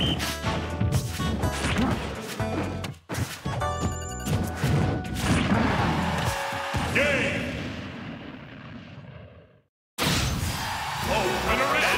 Game! Opener